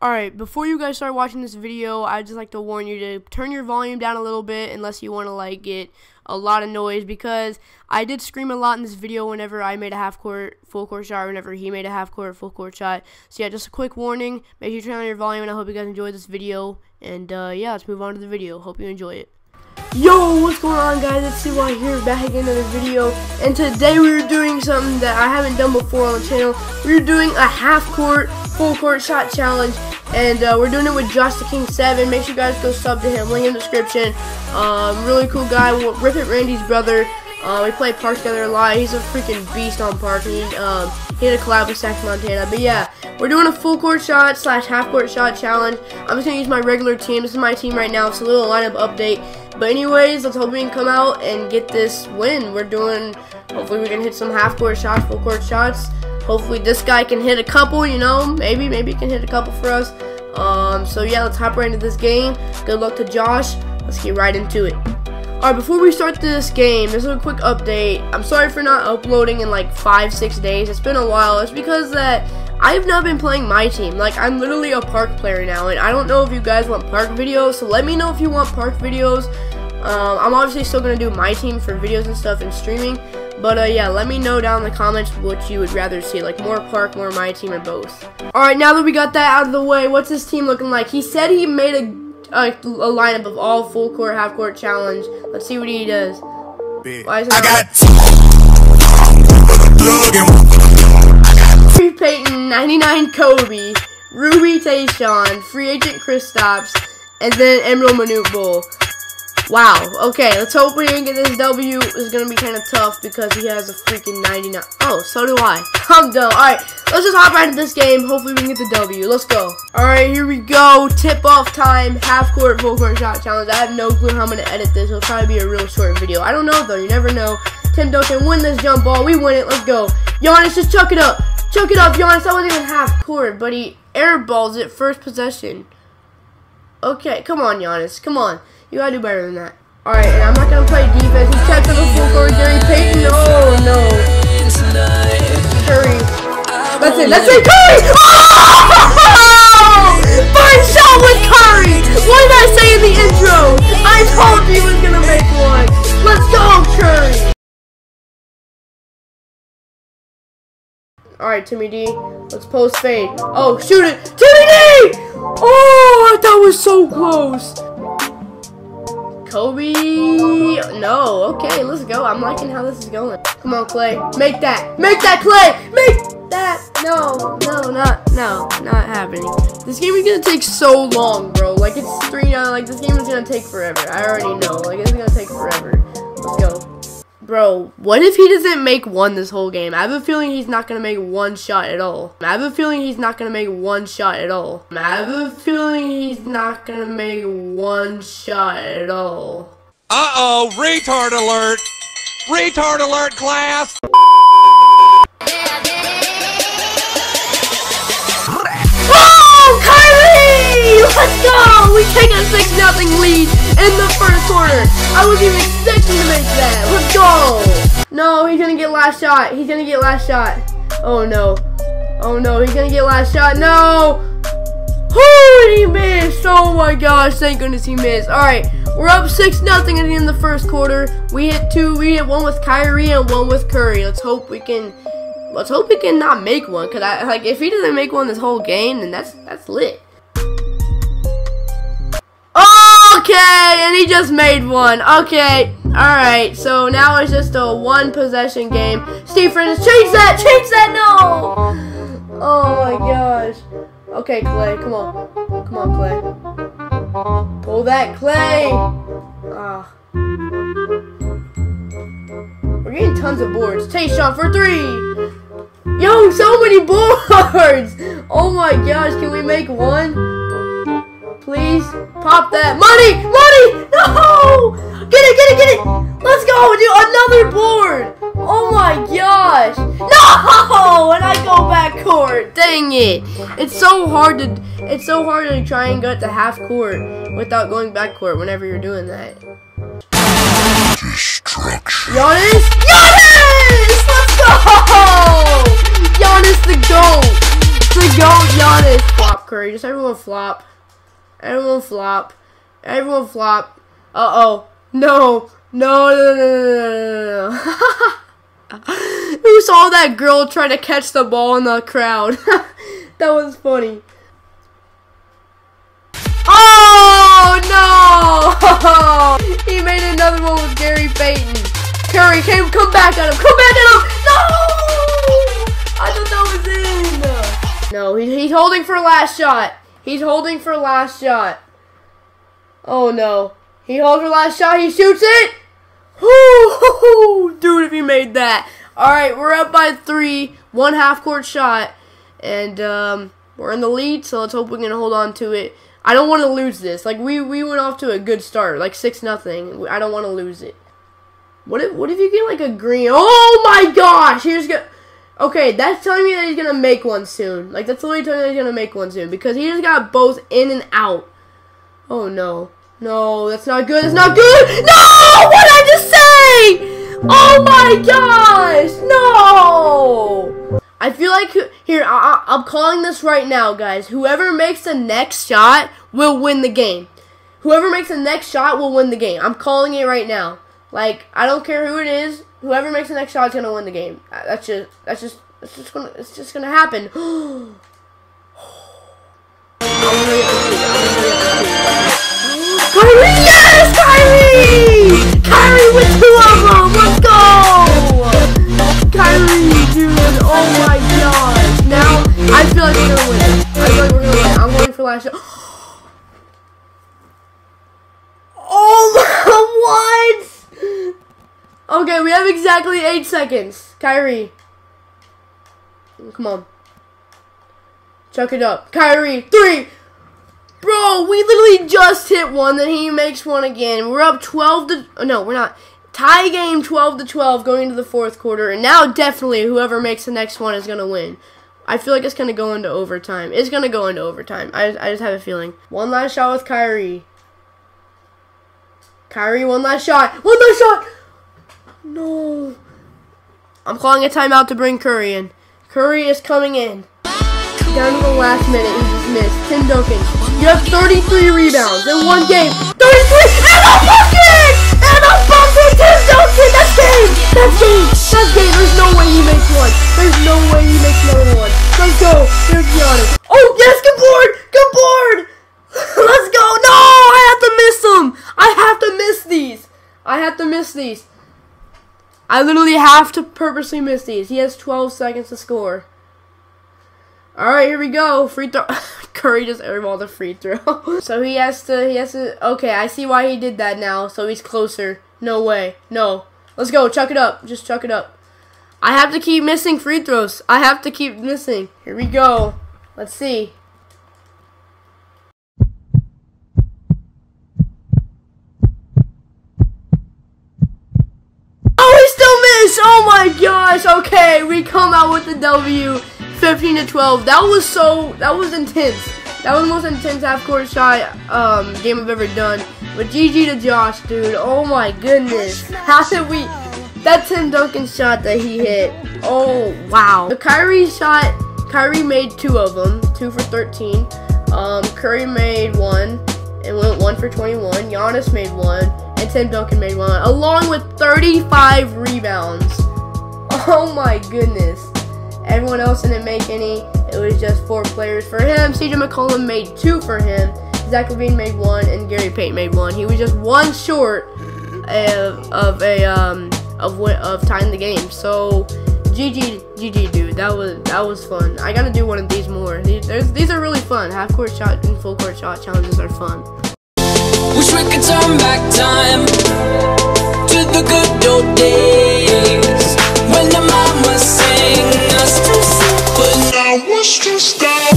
Alright, before you guys start watching this video, I'd just like to warn you to turn your volume down a little bit unless you want to like get a lot of noise because I did scream a lot in this video whenever I made a half court full court shot whenever he made a half court full court shot. So yeah, just a quick warning, make sure you turn on your volume and I hope you guys enjoyed this video. And uh, yeah, let's move on to the video. Hope you enjoy it. Yo, what's going on guys? It's CY here, back again in another video. And today we are doing something that I haven't done before on the channel. We're doing a half court full court shot challenge and uh, we're doing it with Josh the King 7. Make sure you guys go sub to him. Link in the description. Um, really cool guy. Rip It Randy's brother. Uh, we play Park together a lot. He's a freaking beast on Park. He, um, he had a collab with Sax Montana. But yeah, we're doing a full court shot slash half court shot challenge. I'm just going to use my regular team. This is my team right now. It's a little lineup update. But anyways, let's hope we can come out and get this win. We're doing, hopefully we can hit some half court shots, full court shots. Hopefully this guy can hit a couple, you know, maybe, maybe he can hit a couple for us. Um, so yeah, let's hop right into this game. Good luck to Josh. Let's get right into it. Alright, before we start this game, this is a quick update. I'm sorry for not uploading in like 5-6 days. It's been a while. It's because that I've not been playing my team. Like, I'm literally a park player now, and I don't know if you guys want park videos, so let me know if you want park videos. Um, I'm obviously still going to do my team for videos and stuff and streaming, but uh, yeah, let me know down in the comments what you would rather see, like more Park, more my team, or both. Alright, now that we got that out of the way, what's his team looking like? He said he made a, a, a lineup of all full court, half court challenge. Let's see what he does. Why is it I got Free Payton, 99 Kobe, Ruby Tayshaun, free agent Kristaps, and then Emerald Manute Bol. Wow. Okay, let's hope we can get this W. It's to be kind of tough because he has a freaking 99. Oh, so do I. I'm done. Alright, let's just hop right into this game. Hopefully we can get the W. Let's go. Alright, here we go. Tip-off time. Half court, full court shot challenge. I have no clue how I'm to edit this. It'll probably be a real short video. I don't know, though. You never know. Tim Duncan win this jump ball. We win it. Let's go. Giannis, just chuck it up. Chuck it up, Giannis. That wasn't even half court, but he airballs it first possession. Okay, come on, Giannis. Come on. You gotta do better than that. Alright, and I'm not gonna play defense. He checked on the full court. Gary Payton. Oh, no. Curry. That's it. That's it. Curry! Oh! Fine shot with Curry! What did I say in the intro? I told you he was gonna make one. Let's go, Curry! Alright, Timmy D. Let's post fade. Oh, shoot it! Timmy D! Oh, that was so close. Kobe. No. Okay, let's go. I'm liking how this is going. Come on, Clay. Make that. Make that, Clay. Make that. No. No, not. No. Not happening. This game is to take so long, bro. Like, it's 3 9. Like, this game is to take forever. I already know. Like, it's to take forever. Let's go. Bro, what if he doesn't make one this whole game? I have a feeling he's not going to make one shot at all. I have a feeling he's not going to make one shot at all. I have a feeling he's not going to make one shot at all. Uh-oh, retard alert! Retard alert, class! Oh, Let's go! We take a 6 nothing lead in the first quarter. I was even expecting to make that. Let's go. No, he's to get last shot. He's to get last shot. Oh, no. Oh, no. He's to get last shot. No. Oh, he missed. Oh, my gosh. Thank goodness he missed. All right. We're up 6 nothing at the end of the first quarter. We hit two. We hit one with Kyrie and one with Curry. Let's hope we can... Let's hope he can not make one, cause I like if he doesn't make one this whole game, then that's that's lit. And he just made one. Okay, alright, so now it's just a one possession game. Steve Francis, change that, change that, no! Oh my gosh. Okay, Clay, come on. Come on, Clay. Pull that, Clay! Ah. We're getting tons of boards. Tayshaun for three! Yo, so many boards! Oh my gosh, can we make one? Please pop that. Money! Money! No! Get it, get it, get it! Let's go, do another board! Oh my gosh! No! And I go back court. Dang it! It's so hard to it's so hard to try and get to half court without going back court whenever you're doing that. Destruction. Giannis! Giannis! Let's go! Giannis the GOAT! The GOAT Giannis! Curry. Just everyone flop. Everyone flop. Everyone flop. Uh oh. No. No, no, no, no, no, no. Who saw that girl trying to catch the ball in the crowd? that was funny. Oh no! he made another one with Gary Payton. Curry came, come back at him, come back at him! No! I thought that was in. No, he, he's holding for last shot. He's holding for last shot. Oh no. He holds for last shot, he shoots it! Whoo! Dude, if he made that. Alright, we're up by three. One half court shot. And um, we're in the lead, so let's hope we can hold on to it. I don't want to lose this. Like we we went off to a good start, like six nothing. I don't want to lose it. What if what if you get like a green? Oh my gosh! He's gonna. Okay, that's telling me that he's gonna make one soon. Like that's literally telling me that he's gonna make one soon because he just got both in and out. Oh no, no, that's not good. That's not good. No! What did I just say? Oh my gosh! No! I feel like here I, I'm calling this right now, guys. Whoever makes the next shot will win the game. Whoever makes the next shot will win the game. I'm calling it right now. Like I don't care who it is. Whoever makes the next shot is gonna win the game. Uh, that's just that's just it's just gonna it's just gonna happen. Kyrie, yes, Kyrie! Kyrie with two of them. Let's go! Kyrie, dude. Oh my gosh. Now I feel like we're gonna win. I feel like we're gonna win. I'm going for last shot. Oh my, what? Okay, we have exactly eight seconds. Kyrie. Come on. Chuck it up. Kyrie, three. Bro, we literally just hit one, then he makes one again. We're up 12 to... Oh, no, we're not. Tie game 12 to 12 going into the fourth quarter. And now definitely whoever makes the next one is going to win. I feel like it's going to go into overtime. It's going to go into overtime. I, I just have a feeling. One last shot with Kyrie. Kyrie, one last shot. One last shot. No. I'm calling a timeout to bring Curry in. Curry is coming in. Down to the last minute, he missed. Tim Duncan, you have 33 rebounds in one game. 33 and a bucket! And a bucket, Tim Duncan! That's have to purposely miss these. He has 12 seconds to score. Alright, here we go. Free throw. Curry just airballed the free throw. so he has to, he has to, okay, I see why he did that now. So he's closer. No way. No. Let's go. Chuck it up. Just chuck it up. I have to keep missing free throws. I have to keep missing. Here we go. Let's see. Oh, he still missed. Oh gosh. Okay, we come out with the W. 15 to 12. That was so, that was intense. That was the most intense half-court shot um, game I've ever done. But GG to Josh, dude. Oh my goodness. How did we, that Tim Duncan shot that he hit. Oh, wow. The Kyrie shot, Kyrie made two of them. Two for 13. Um, Curry made one and went one for 21. Giannis made one. And Tim Duncan made one. Along with 35 rebounds. Oh my goodness. Everyone else didn't make any. It was just four players for him. CJ McCollum made two for him. Zach LaVine made one, and Gary Payton made one. He was just one short of, of a um of of tying the game. So GG GG dude, that was that was fun. I gotta do one of these more. These these are really fun. Half court shot and full court shot challenges are fun. Wish we could turn back time to the good old I us to sleep, but now it's just down.